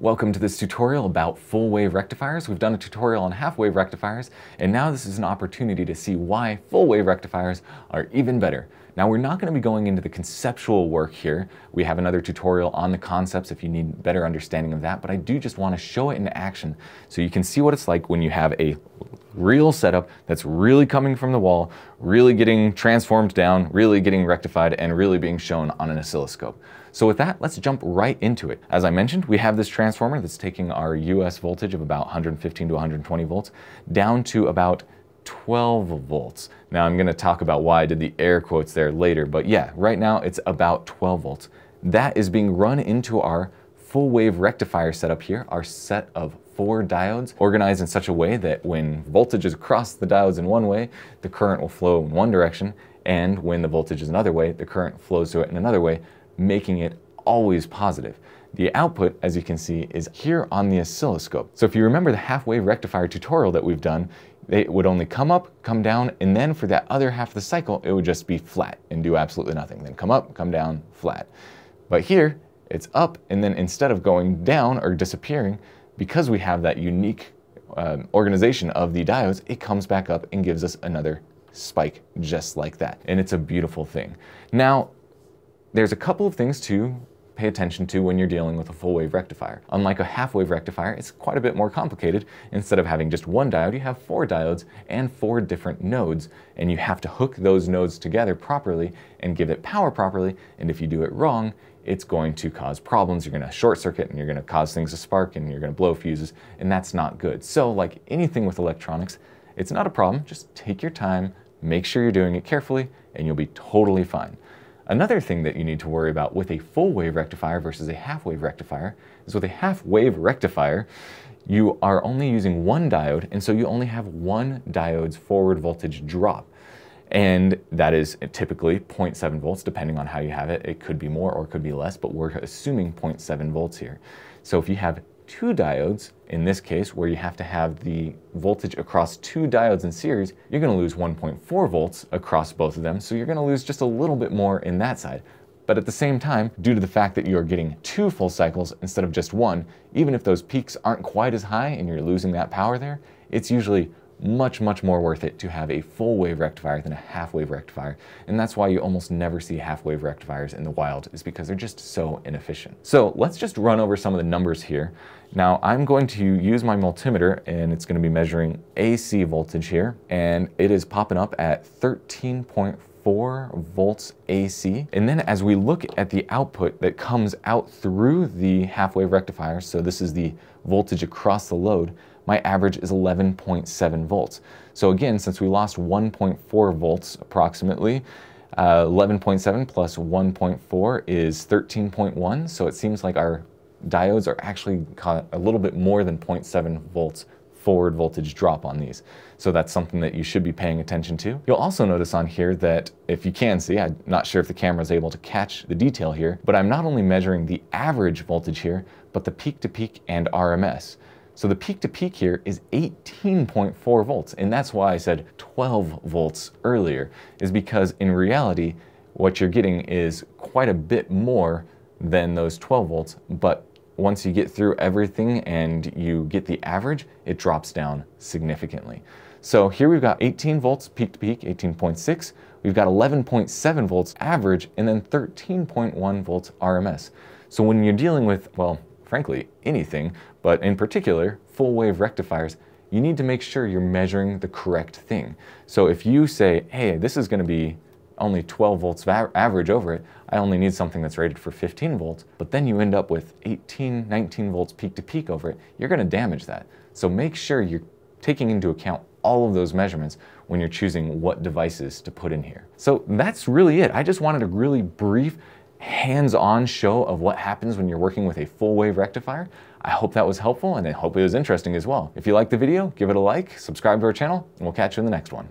Welcome to this tutorial about full wave rectifiers. We've done a tutorial on half wave rectifiers, and now this is an opportunity to see why full wave rectifiers are even better. Now we're not going to be going into the conceptual work here. We have another tutorial on the concepts if you need better understanding of that, but I do just want to show it in action so you can see what it's like when you have a real setup that's really coming from the wall, really getting transformed down, really getting rectified, and really being shown on an oscilloscope. So with that, let's jump right into it. As I mentioned, we have this transformer that's taking our US voltage of about 115 to 120 volts down to about 12 volts. Now I'm gonna talk about why I did the air quotes there later, but yeah, right now it's about 12 volts. That is being run into our full wave rectifier setup here, our set of four diodes organized in such a way that when voltage is across the diodes in one way, the current will flow in one direction, and when the voltage is another way, the current flows to it in another way, making it always positive. The output, as you can see, is here on the oscilloscope. So if you remember the half-wave rectifier tutorial that we've done, it would only come up, come down, and then for that other half of the cycle, it would just be flat and do absolutely nothing. Then come up, come down, flat. But here, it's up, and then instead of going down or disappearing, because we have that unique um, organization of the diodes, it comes back up and gives us another spike just like that. And it's a beautiful thing. Now, there's a couple of things to pay attention to when you're dealing with a full wave rectifier. Unlike a half wave rectifier, it's quite a bit more complicated. Instead of having just one diode, you have four diodes and four different nodes, and you have to hook those nodes together properly and give it power properly, and if you do it wrong, it's going to cause problems. You're going to short circuit and you're going to cause things to spark and you're going to blow fuses, and that's not good. So like anything with electronics, it's not a problem. Just take your time, make sure you're doing it carefully, and you'll be totally fine. Another thing that you need to worry about with a full wave rectifier versus a half wave rectifier is with a half wave rectifier, you are only using one diode, and so you only have one diode's forward voltage drop. And that is typically 0.7 volts, depending on how you have it. It could be more or it could be less, but we're assuming 0.7 volts here. So if you have two diodes, in this case, where you have to have the voltage across two diodes in series, you're gonna lose 1.4 volts across both of them, so you're gonna lose just a little bit more in that side. But at the same time, due to the fact that you're getting two full cycles instead of just one, even if those peaks aren't quite as high and you're losing that power there, it's usually much, much more worth it to have a full wave rectifier than a half wave rectifier. And that's why you almost never see half wave rectifiers in the wild is because they're just so inefficient. So let's just run over some of the numbers here. Now I'm going to use my multimeter and it's going to be measuring AC voltage here and it is popping up at 13.4 volts AC. And then as we look at the output that comes out through the half wave rectifier, so this is the voltage across the load, my average is 11.7 volts. So again, since we lost 1.4 volts approximately, 11.7 uh, plus 1.4 is 13.1. So it seems like our diodes are actually a little bit more than 0.7 volts forward voltage drop on these. So that's something that you should be paying attention to. You'll also notice on here that if you can see, I'm not sure if the camera is able to catch the detail here, but I'm not only measuring the average voltage here, but the peak to peak and RMS. So the peak to peak here is 18.4 volts, and that's why I said 12 volts earlier, is because in reality, what you're getting is quite a bit more than those 12 volts, but once you get through everything and you get the average, it drops down significantly. So here we've got 18 volts peak to peak, 18.6. We've got 11.7 volts average and then 13.1 volts RMS. So when you're dealing with, well, frankly, anything, but in particular, full wave rectifiers, you need to make sure you're measuring the correct thing. So if you say, hey, this is gonna be only 12 volts average over it, I only need something that's rated for 15 volts, but then you end up with 18, 19 volts peak to peak over it, you're gonna damage that. So make sure you're taking into account all of those measurements when you're choosing what devices to put in here. So that's really it. I just wanted a really brief hands-on show of what happens when you're working with a full wave rectifier. I hope that was helpful and I hope it was interesting as well. If you liked the video, give it a like, subscribe to our channel, and we'll catch you in the next one.